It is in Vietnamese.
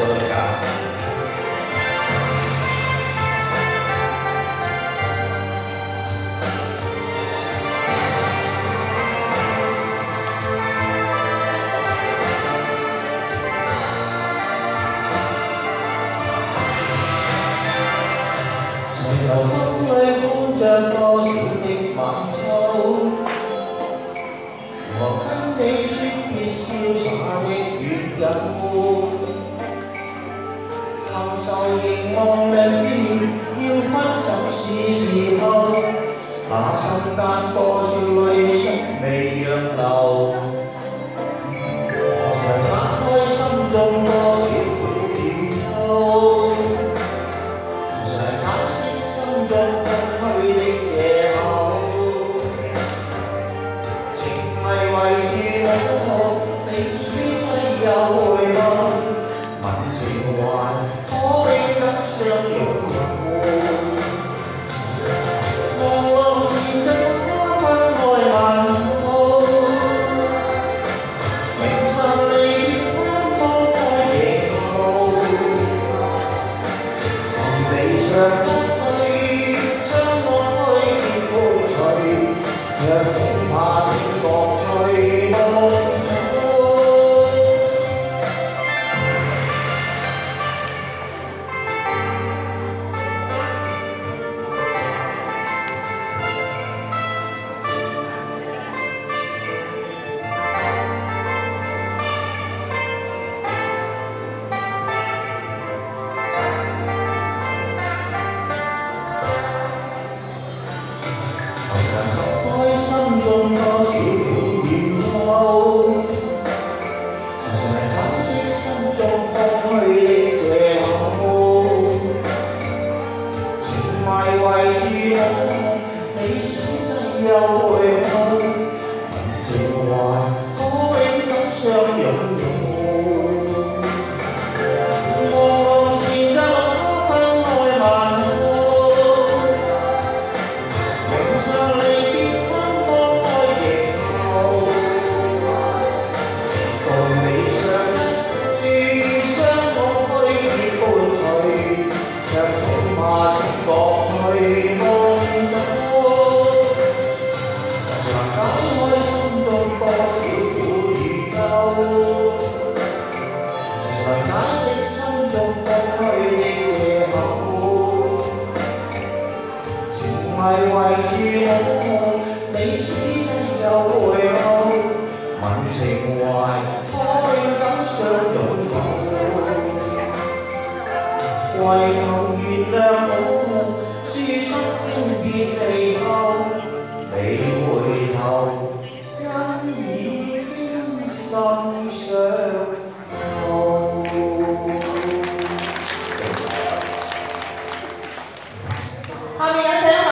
그러니까. 그럴까? 성품의 혼자 떠 那心间多少泪水未让流，谁打开心中多少苦与忧？谁叹息心中。住我，你此真有回 ngoài ngoài chiếu đấy sĩ xây đầu hồi đâu mặn gì ngoài thôi gắn sơn đồn cầu ngoài hồng nhìn ra mẫu di sắc tinh kỳ đầy không đầy hồi